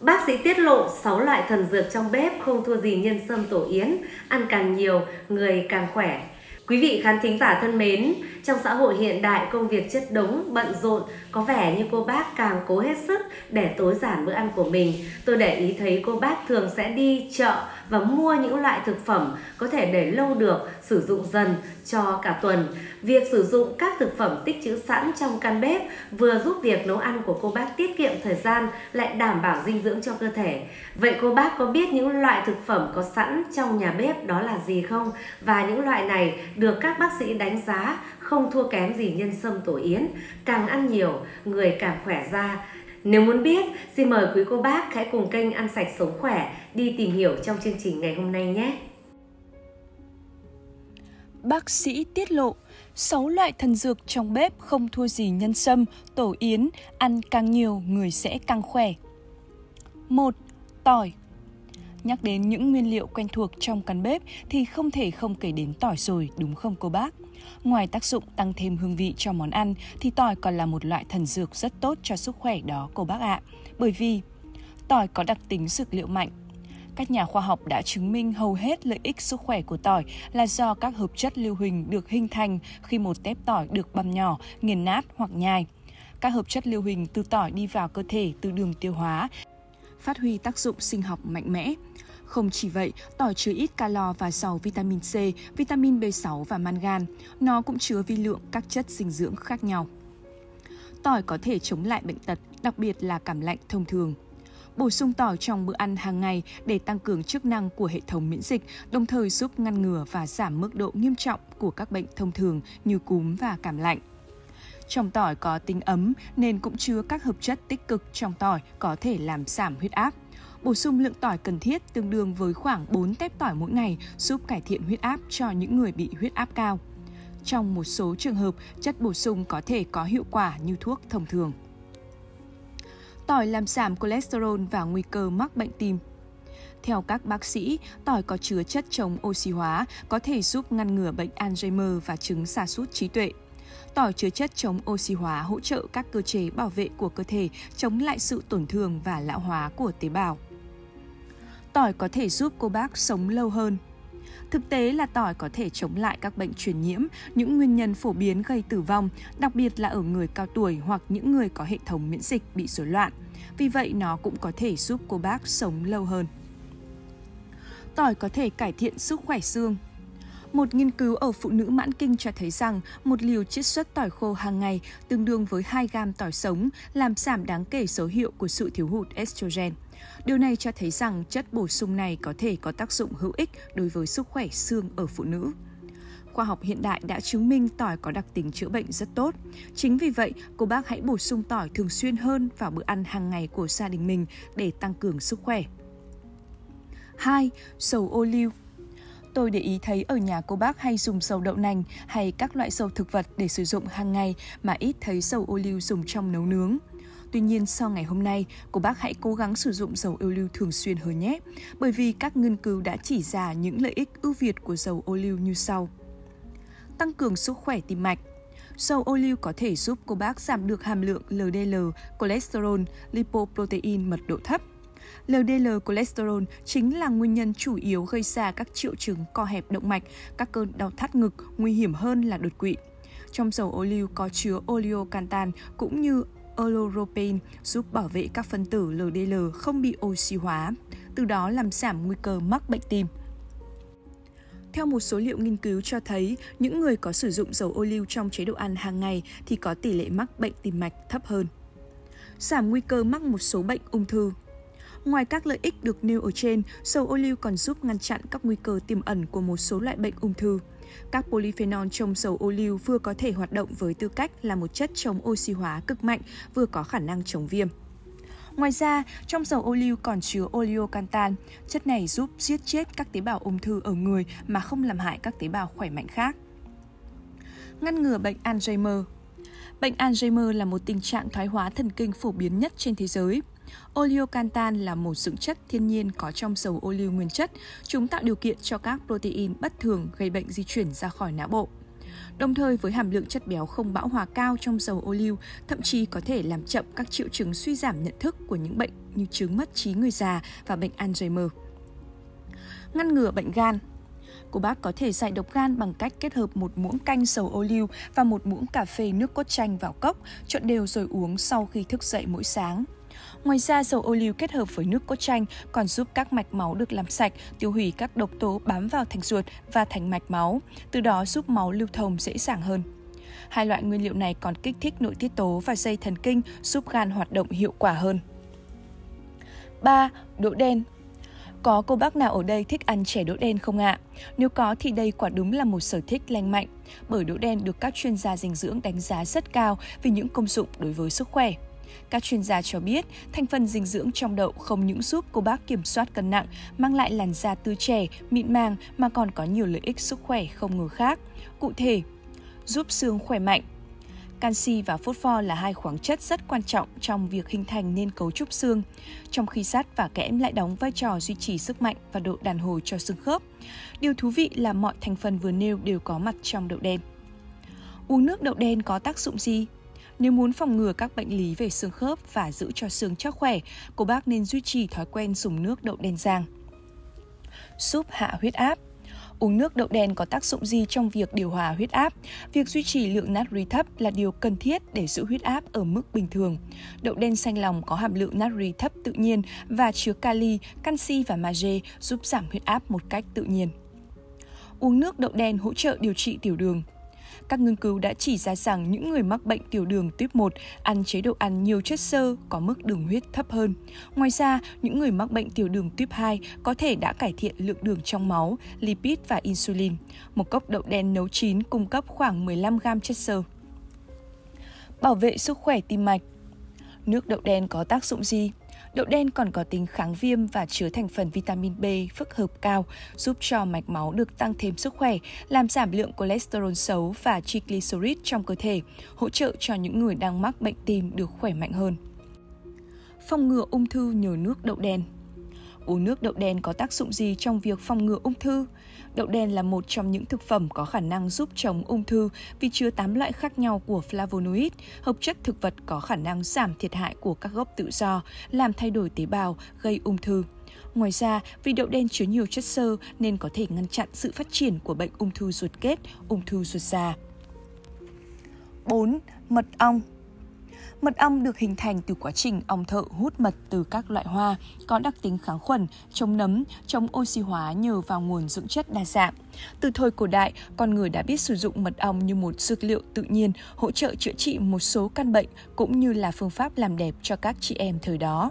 Bác sĩ tiết lộ 6 loại thần dược trong bếp không thua gì nhân sâm tổ yến, ăn càng nhiều, người càng khỏe. Quý vị khán thính giả thân mến, trong xã hội hiện đại công việc chất đống, bận rộn, có vẻ như cô bác càng cố hết sức để tối giản bữa ăn của mình. Tôi để ý thấy cô bác thường sẽ đi chợ và mua những loại thực phẩm có thể để lâu được, sử dụng dần cho cả tuần. Việc sử dụng các thực phẩm tích trữ sẵn trong căn bếp vừa giúp việc nấu ăn của cô bác tiết kiệm thời gian lại đảm bảo dinh dưỡng cho cơ thể. Vậy cô bác có biết những loại thực phẩm có sẵn trong nhà bếp đó là gì không? Và những loại này được các bác sĩ đánh giá không thua kém gì nhân sâm tổ yến, càng ăn nhiều, người càng khỏe ra. Nếu muốn biết, xin mời quý cô bác hãy cùng kênh Ăn Sạch Sống Khỏe đi tìm hiểu trong chương trình ngày hôm nay nhé. Bác sĩ tiết lộ 6 loại thần dược trong bếp không thua gì nhân sâm, tổ yến, ăn càng nhiều người sẽ càng khỏe. 1. Tỏi Nhắc đến những nguyên liệu quen thuộc trong căn bếp thì không thể không kể đến tỏi rồi, đúng không cô bác? Ngoài tác dụng tăng thêm hương vị cho món ăn thì tỏi còn là một loại thần dược rất tốt cho sức khỏe đó cô bác ạ. Bởi vì tỏi có đặc tính dược liệu mạnh. Các nhà khoa học đã chứng minh hầu hết lợi ích sức khỏe của tỏi là do các hợp chất lưu huỳnh được hình thành khi một tép tỏi được băm nhỏ, nghiền nát hoặc nhai. Các hợp chất lưu huỳnh từ tỏi đi vào cơ thể từ đường tiêu hóa, phát huy tác dụng sinh học mạnh mẽ. Không chỉ vậy, tỏi chứa ít calo và giàu vitamin C, vitamin B6 và mangan. Nó cũng chứa vi lượng các chất dinh dưỡng khác nhau. Tỏi có thể chống lại bệnh tật, đặc biệt là cảm lạnh thông thường. Bổ sung tỏi trong bữa ăn hàng ngày để tăng cường chức năng của hệ thống miễn dịch, đồng thời giúp ngăn ngừa và giảm mức độ nghiêm trọng của các bệnh thông thường như cúm và cảm lạnh. Trong tỏi có tính ấm nên cũng chứa các hợp chất tích cực trong tỏi có thể làm giảm huyết áp. Bổ sung lượng tỏi cần thiết tương đương với khoảng 4 tép tỏi mỗi ngày giúp cải thiện huyết áp cho những người bị huyết áp cao. Trong một số trường hợp, chất bổ sung có thể có hiệu quả như thuốc thông thường. Tỏi làm giảm cholesterol và nguy cơ mắc bệnh tim. Theo các bác sĩ, tỏi có chứa chất chống oxy hóa, có thể giúp ngăn ngừa bệnh Alzheimer và chứng sa sút trí tuệ. Tỏi chứa chất chống oxy hóa hỗ trợ các cơ chế bảo vệ của cơ thể chống lại sự tổn thương và lão hóa của tế bào. Tỏi có thể giúp cô bác sống lâu hơn. Thực tế là tỏi có thể chống lại các bệnh truyền nhiễm, những nguyên nhân phổ biến gây tử vong, đặc biệt là ở người cao tuổi hoặc những người có hệ thống miễn dịch bị rối loạn. Vì vậy nó cũng có thể giúp cô bác sống lâu hơn. Tỏi có thể cải thiện sức khỏe xương, một nghiên cứu ở phụ nữ mãn kinh cho thấy rằng một liều chiết xuất tỏi khô hàng ngày tương đương với 2 gam tỏi sống làm giảm đáng kể dấu hiệu của sự thiếu hụt estrogen. Điều này cho thấy rằng chất bổ sung này có thể có tác dụng hữu ích đối với sức khỏe xương ở phụ nữ. Khoa học hiện đại đã chứng minh tỏi có đặc tính chữa bệnh rất tốt. Chính vì vậy, cô bác hãy bổ sung tỏi thường xuyên hơn vào bữa ăn hàng ngày của gia đình mình để tăng cường sức khỏe. 2. Dầu ô liu Tôi để ý thấy ở nhà cô bác hay dùng dầu đậu nành hay các loại dầu thực vật để sử dụng hàng ngày mà ít thấy dầu ô liu dùng trong nấu nướng. Tuy nhiên sau ngày hôm nay, cô bác hãy cố gắng sử dụng dầu ô liu thường xuyên hơn nhé, bởi vì các nghiên cứu đã chỉ ra những lợi ích ưu việt của dầu ô liu như sau. Tăng cường sức khỏe tim mạch Dầu ô liu có thể giúp cô bác giảm được hàm lượng LDL, cholesterol, lipoprotein mật độ thấp, LDL cholesterol chính là nguyên nhân chủ yếu gây ra các triệu chứng co hẹp động mạch, các cơn đau thắt ngực, nguy hiểm hơn là đột quỵ. Trong dầu ô liu có chứa oleocantan cũng như oloropein giúp bảo vệ các phân tử LDL không bị oxy hóa, từ đó làm giảm nguy cơ mắc bệnh tim. Theo một số liệu nghiên cứu cho thấy, những người có sử dụng dầu ô liu trong chế độ ăn hàng ngày thì có tỷ lệ mắc bệnh tim mạch thấp hơn. Giảm nguy cơ mắc một số bệnh ung thư. Ngoài các lợi ích được nêu ở trên, dầu ô liu còn giúp ngăn chặn các nguy cơ tiềm ẩn của một số loại bệnh ung thư. Các polyphenol trong dầu ô liu vừa có thể hoạt động với tư cách là một chất chống oxy hóa cực mạnh, vừa có khả năng chống viêm. Ngoài ra, trong dầu ô liu còn chứa oleocantan. Chất này giúp giết chết các tế bào ung thư ở người mà không làm hại các tế bào khỏe mạnh khác. Ngăn ngừa bệnh Alzheimer Bệnh Alzheimer là một tình trạng thoái hóa thần kinh phổ biến nhất trên thế giới. Oleocantan là một dưỡng chất thiên nhiên có trong dầu ô liu nguyên chất. Chúng tạo điều kiện cho các protein bất thường gây bệnh di chuyển ra khỏi não bộ. Đồng thời với hàm lượng chất béo không bão hòa cao trong dầu ô liu, thậm chí có thể làm chậm các triệu chứng suy giảm nhận thức của những bệnh như chứng mất trí người già và bệnh Alzheimer. Ngăn ngừa bệnh gan Cô bác có thể giải độc gan bằng cách kết hợp một muỗng canh dầu ô liu và một muỗng cà phê nước cốt chanh vào cốc, trộn đều rồi uống sau khi thức dậy mỗi sáng. Ngoài ra, dầu ô liu kết hợp với nước cốt chanh còn giúp các mạch máu được làm sạch, tiêu hủy các độc tố bám vào thành ruột và thành mạch máu, từ đó giúp máu lưu thông dễ dàng hơn. Hai loại nguyên liệu này còn kích thích nội tiết tố và dây thần kinh, giúp gan hoạt động hiệu quả hơn. 3. Đỗ đen có cô bác nào ở đây thích ăn chè đỗ đen không ạ? Nếu có thì đây quả đúng là một sở thích lành mạnh, bởi đỗ đen được các chuyên gia dinh dưỡng đánh giá rất cao vì những công dụng đối với sức khỏe. Các chuyên gia cho biết, thành phần dinh dưỡng trong đậu không những giúp cô bác kiểm soát cân nặng, mang lại làn da tươi trẻ, mịn màng mà còn có nhiều lợi ích sức khỏe không ngờ khác. Cụ thể, giúp xương khỏe mạnh, Canxi và phosphor là hai khoáng chất rất quan trọng trong việc hình thành nên cấu trúc xương, trong khi sắt và kẽm lại đóng vai trò duy trì sức mạnh và độ đàn hồi cho xương khớp. Điều thú vị là mọi thành phần vừa nêu đều có mặt trong đậu đen. Uống nước đậu đen có tác dụng gì? Nếu muốn phòng ngừa các bệnh lý về xương khớp và giữ cho xương chắc khỏe, cô bác nên duy trì thói quen dùng nước đậu đen rang. Giúp hạ huyết áp Uống nước đậu đen có tác dụng gì trong việc điều hòa huyết áp? Việc duy trì lượng natri thấp là điều cần thiết để giữ huyết áp ở mức bình thường. Đậu đen xanh lòng có hàm lượng natri thấp tự nhiên và chứa kali, canxi và magie giúp giảm huyết áp một cách tự nhiên. Uống nước đậu đen hỗ trợ điều trị tiểu đường. Các nghiên cứu đã chỉ ra rằng những người mắc bệnh tiểu đường tuyếp 1 ăn chế độ ăn nhiều chất xơ có mức đường huyết thấp hơn. Ngoài ra, những người mắc bệnh tiểu đường tuyếp 2 có thể đã cải thiện lượng đường trong máu, lipid và insulin. Một cốc đậu đen nấu chín cung cấp khoảng 15 gram chất xơ. Bảo vệ sức khỏe tim mạch Nước đậu đen có tác dụng gì? Đậu đen còn có tính kháng viêm và chứa thành phần vitamin B phức hợp cao, giúp cho mạch máu được tăng thêm sức khỏe, làm giảm lượng cholesterol xấu và triglycerid trong cơ thể, hỗ trợ cho những người đang mắc bệnh tim được khỏe mạnh hơn. Phòng ngừa ung thư nhờ nước đậu đen Uống nước đậu đen có tác dụng gì trong việc phòng ngừa ung thư? Đậu đen là một trong những thực phẩm có khả năng giúp chống ung thư vì chứa 8 loại khác nhau của flavonoid, hợp chất thực vật có khả năng giảm thiệt hại của các gốc tự do, làm thay đổi tế bào, gây ung thư. Ngoài ra, vì đậu đen chứa nhiều chất xơ nên có thể ngăn chặn sự phát triển của bệnh ung thư ruột kết, ung thư ruột già. 4. Mật ong Mật ong được hình thành từ quá trình ong thợ hút mật từ các loại hoa, có đặc tính kháng khuẩn, chống nấm, chống oxy hóa nhờ vào nguồn dưỡng chất đa dạng. Từ thời cổ đại, con người đã biết sử dụng mật ong như một dược liệu tự nhiên hỗ trợ chữa trị một số căn bệnh cũng như là phương pháp làm đẹp cho các chị em thời đó.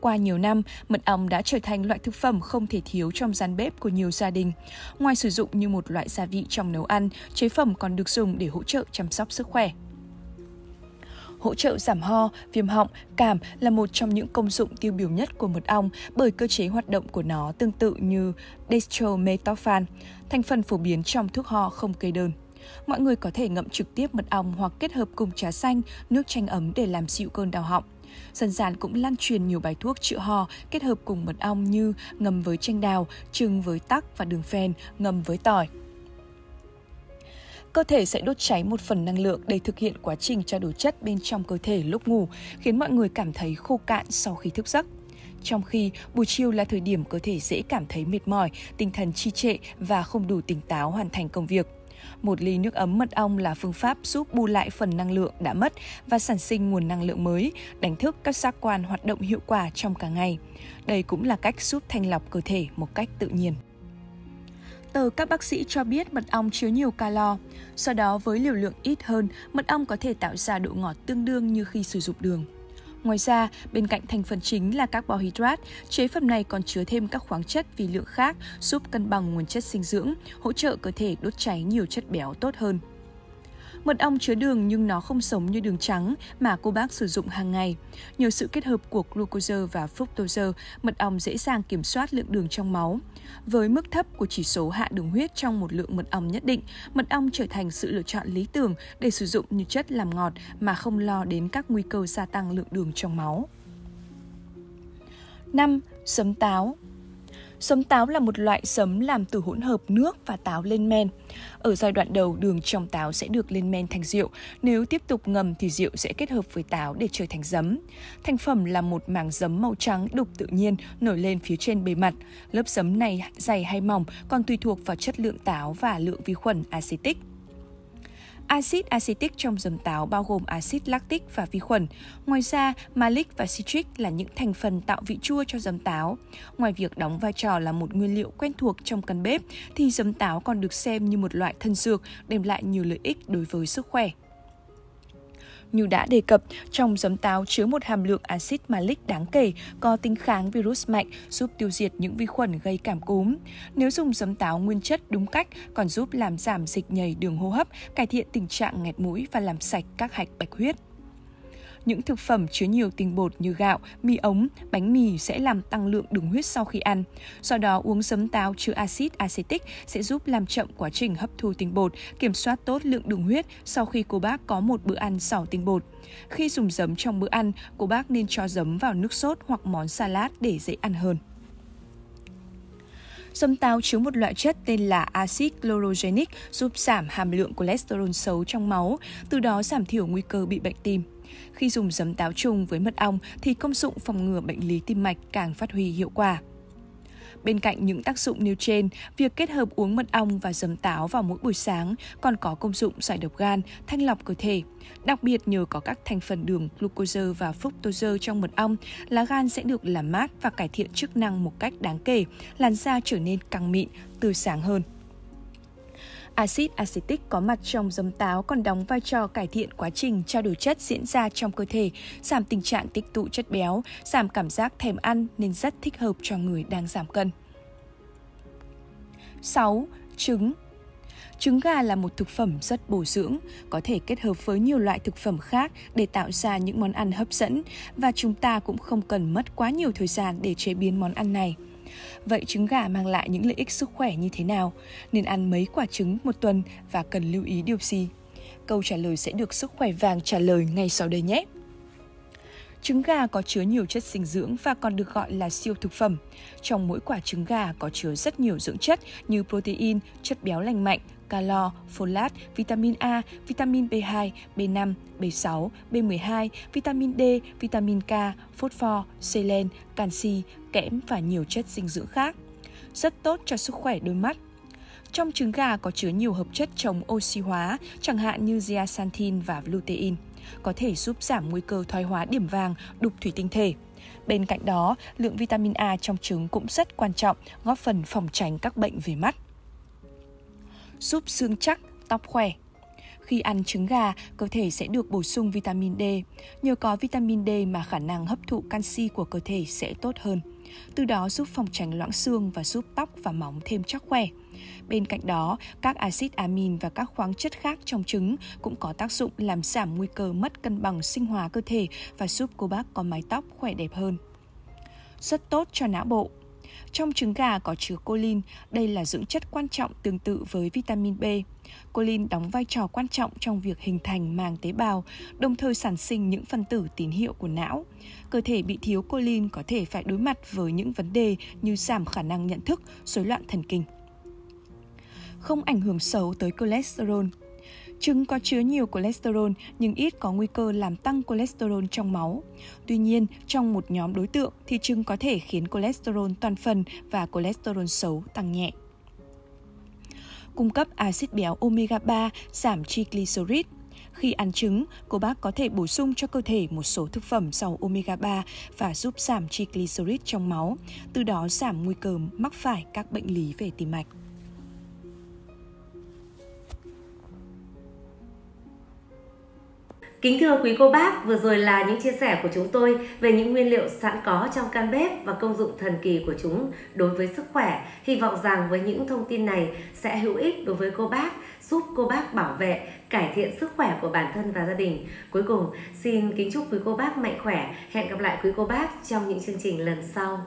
Qua nhiều năm, mật ong đã trở thành loại thực phẩm không thể thiếu trong gian bếp của nhiều gia đình. Ngoài sử dụng như một loại gia vị trong nấu ăn, chế phẩm còn được dùng để hỗ trợ chăm sóc sức khỏe hỗ trợ giảm ho, viêm họng, cảm là một trong những công dụng tiêu biểu nhất của mật ong bởi cơ chế hoạt động của nó tương tự như dextromethorphan, thành phần phổ biến trong thuốc ho không kê đơn. Mọi người có thể ngậm trực tiếp mật ong hoặc kết hợp cùng trà xanh, nước chanh ấm để làm dịu cơn đau họng. Dân gian cũng lan truyền nhiều bài thuốc chữa ho kết hợp cùng mật ong như ngâm với chanh đào, trưng với tắc và đường phèn, ngâm với tỏi cơ thể sẽ đốt cháy một phần năng lượng để thực hiện quá trình trao đổi chất bên trong cơ thể lúc ngủ, khiến mọi người cảm thấy khô cạn sau khi thức giấc. Trong khi buổi chiều là thời điểm cơ thể dễ cảm thấy mệt mỏi, tinh thần trì trệ và không đủ tỉnh táo hoàn thành công việc. Một ly nước ấm mật ong là phương pháp giúp bù lại phần năng lượng đã mất và sản sinh nguồn năng lượng mới, đánh thức các giác quan hoạt động hiệu quả trong cả ngày. Đây cũng là cách giúp thanh lọc cơ thể một cách tự nhiên. Tờ các bác sĩ cho biết mật ong chứa nhiều calo. Do đó với liều lượng ít hơn, mật ong có thể tạo ra độ ngọt tương đương như khi sử dụng đường. Ngoài ra, bên cạnh thành phần chính là carbohydrate, chế phẩm này còn chứa thêm các khoáng chất vì lượng khác giúp cân bằng nguồn chất dinh dưỡng, hỗ trợ cơ thể đốt cháy nhiều chất béo tốt hơn. Mật ong chứa đường nhưng nó không sống như đường trắng mà cô bác sử dụng hàng ngày. Nhờ sự kết hợp của glucose và fructose, mật ong dễ dàng kiểm soát lượng đường trong máu. Với mức thấp của chỉ số hạ đường huyết trong một lượng mật ong nhất định, mật ong trở thành sự lựa chọn lý tưởng để sử dụng như chất làm ngọt mà không lo đến các nguy cơ gia tăng lượng đường trong máu. 5. Sấm táo Sấm táo là một loại sấm làm từ hỗn hợp nước và táo lên men. Ở giai đoạn đầu, đường trong táo sẽ được lên men thành rượu. Nếu tiếp tục ngầm thì rượu sẽ kết hợp với táo để trở thành giấm. Thành phẩm là một màng giấm màu trắng đục tự nhiên nổi lên phía trên bề mặt. Lớp giấm này dày hay mỏng còn tùy thuộc vào chất lượng táo và lượng vi khuẩn acetic. Axit acetic trong giấm táo bao gồm axit lactic và vi khuẩn. Ngoài ra, malic và citric là những thành phần tạo vị chua cho giấm táo. Ngoài việc đóng vai trò là một nguyên liệu quen thuộc trong căn bếp, thì giấm táo còn được xem như một loại thân dược đem lại nhiều lợi ích đối với sức khỏe. Như đã đề cập, trong giấm táo chứa một hàm lượng axit malic đáng kể, có tính kháng virus mạnh, giúp tiêu diệt những vi khuẩn gây cảm cúm. Nếu dùng giấm táo nguyên chất đúng cách, còn giúp làm giảm dịch nhầy đường hô hấp, cải thiện tình trạng nghẹt mũi và làm sạch các hạch bạch huyết. Những thực phẩm chứa nhiều tinh bột như gạo, mì ống, bánh mì sẽ làm tăng lượng đường huyết sau khi ăn. Do đó, uống sấm táo chứa axit acetic sẽ giúp làm chậm quá trình hấp thu tinh bột, kiểm soát tốt lượng đường huyết sau khi cô bác có một bữa ăn giàu tinh bột. Khi dùng giấm trong bữa ăn, cô bác nên cho giấm vào nước sốt hoặc món salad để dễ ăn hơn. Sâm táo chứa một loại chất tên là axit chlorogenic giúp giảm hàm lượng cholesterol xấu trong máu, từ đó giảm thiểu nguy cơ bị bệnh tim. Khi dùng giấm táo chung với mật ong thì công dụng phòng ngừa bệnh lý tim mạch càng phát huy hiệu quả. Bên cạnh những tác dụng nêu trên, việc kết hợp uống mật ong và giấm táo vào mỗi buổi sáng còn có công dụng giải độc gan, thanh lọc cơ thể. Đặc biệt nhờ có các thành phần đường glucose và fructose trong mật ong, lá gan sẽ được làm mát và cải thiện chức năng một cách đáng kể, làn da trở nên căng mịn, tươi sáng hơn. Axit acetic có mặt trong giấm táo còn đóng vai trò cải thiện quá trình trao đổi chất diễn ra trong cơ thể, giảm tình trạng tích tụ chất béo, giảm cảm giác thèm ăn nên rất thích hợp cho người đang giảm cân. 6. Trứng Trứng gà là một thực phẩm rất bổ dưỡng, có thể kết hợp với nhiều loại thực phẩm khác để tạo ra những món ăn hấp dẫn và chúng ta cũng không cần mất quá nhiều thời gian để chế biến món ăn này. Vậy trứng gà mang lại những lợi ích sức khỏe như thế nào? Nên ăn mấy quả trứng một tuần và cần lưu ý điều gì? Câu trả lời sẽ được sức khỏe vàng trả lời ngay sau đây nhé. Trứng gà có chứa nhiều chất dinh dưỡng và còn được gọi là siêu thực phẩm. Trong mỗi quả trứng gà có chứa rất nhiều dưỡng chất như protein, chất béo lành mạnh, calo, folate, vitamin A, vitamin B2, B5, B6, B12, vitamin D, vitamin K, phosphor, selen, canxi, kẽm và nhiều chất dinh dưỡng khác. Rất tốt cho sức khỏe đôi mắt. Trong trứng gà có chứa nhiều hợp chất chống oxy hóa, chẳng hạn như zeaxanthin và lutein, có thể giúp giảm nguy cơ thoái hóa điểm vàng, đục thủy tinh thể. Bên cạnh đó, lượng vitamin A trong trứng cũng rất quan trọng, góp phần phòng tránh các bệnh về mắt giúp xương chắc, tóc khỏe. Khi ăn trứng gà, cơ thể sẽ được bổ sung vitamin D. Nhờ có vitamin D mà khả năng hấp thụ canxi của cơ thể sẽ tốt hơn. Từ đó giúp phòng tránh loãng xương và giúp tóc và móng thêm chắc khỏe. Bên cạnh đó, các axit amin và các khoáng chất khác trong trứng cũng có tác dụng làm giảm nguy cơ mất cân bằng sinh hóa cơ thể và giúp cô bác có mái tóc khỏe đẹp hơn. Rất tốt cho não bộ. Trong trứng gà có chứa choline, đây là dưỡng chất quan trọng tương tự với vitamin B. Choline đóng vai trò quan trọng trong việc hình thành màng tế bào, đồng thời sản sinh những phân tử tín hiệu của não. Cơ thể bị thiếu choline có thể phải đối mặt với những vấn đề như giảm khả năng nhận thức, rối loạn thần kinh. Không ảnh hưởng xấu tới cholesterol. Trứng có chứa nhiều cholesterol nhưng ít có nguy cơ làm tăng cholesterol trong máu. Tuy nhiên, trong một nhóm đối tượng thì trứng có thể khiến cholesterol toàn phần và cholesterol xấu tăng nhẹ. Cung cấp axit béo omega 3 giảm triglycerid. Khi ăn trứng, cô bác có thể bổ sung cho cơ thể một số thực phẩm giàu omega 3 và giúp giảm triglycerid trong máu, từ đó giảm nguy cơ mắc phải các bệnh lý về tim mạch. Kính thưa quý cô bác, vừa rồi là những chia sẻ của chúng tôi về những nguyên liệu sẵn có trong căn bếp và công dụng thần kỳ của chúng đối với sức khỏe. Hy vọng rằng với những thông tin này sẽ hữu ích đối với cô bác, giúp cô bác bảo vệ, cải thiện sức khỏe của bản thân và gia đình. Cuối cùng, xin kính chúc quý cô bác mạnh khỏe. Hẹn gặp lại quý cô bác trong những chương trình lần sau.